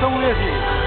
中国乐器。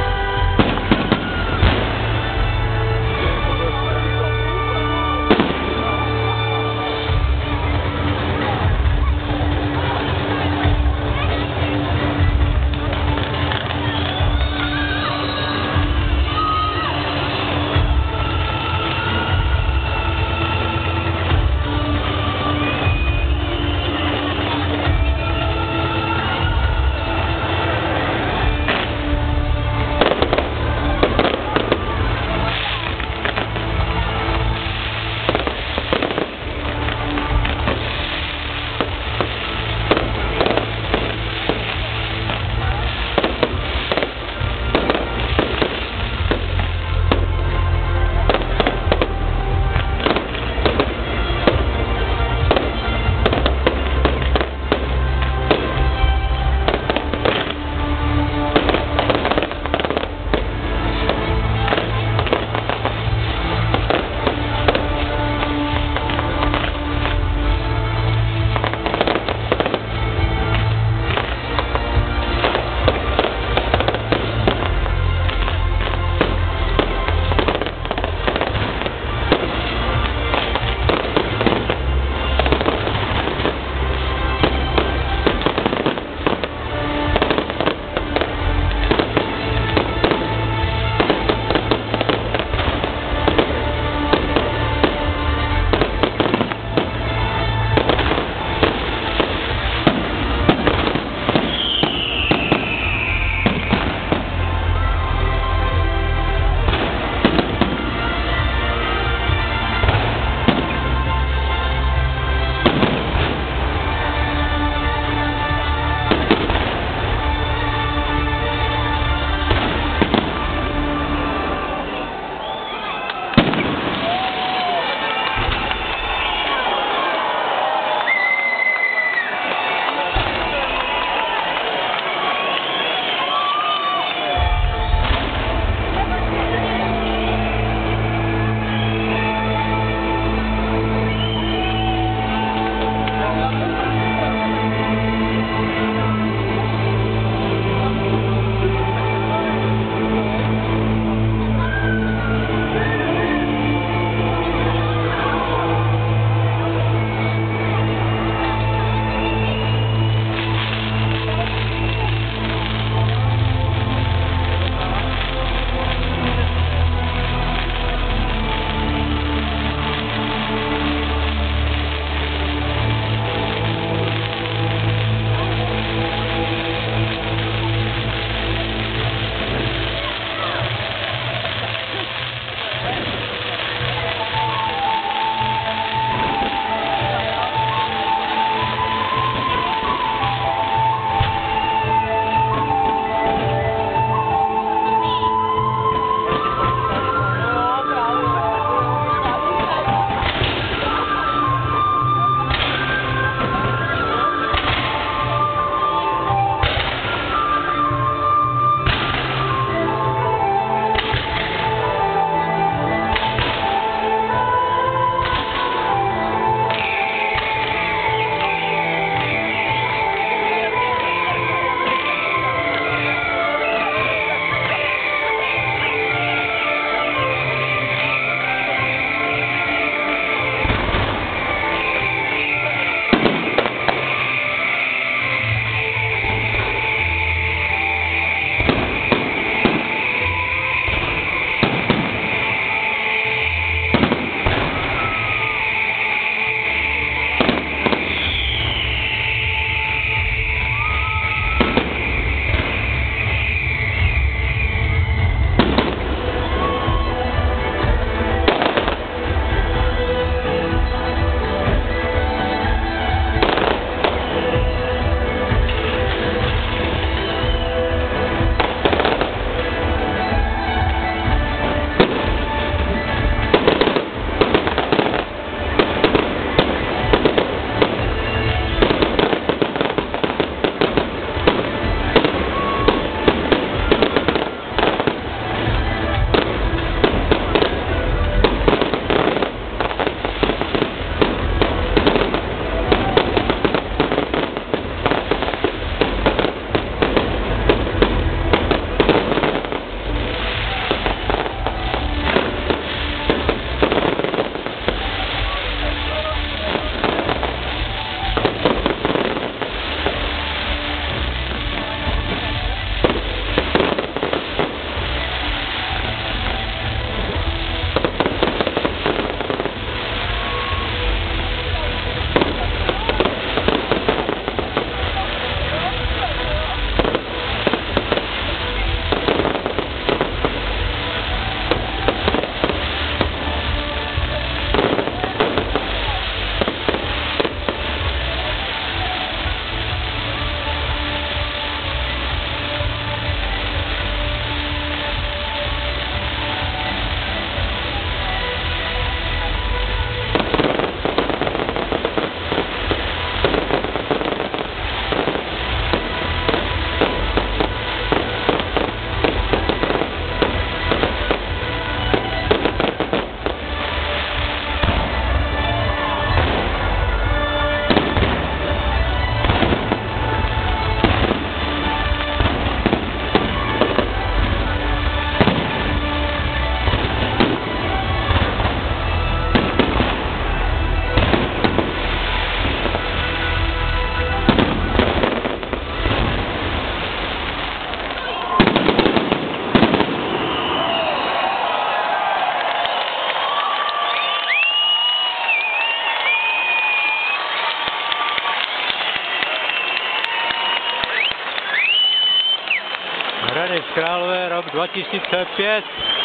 Rok 2005.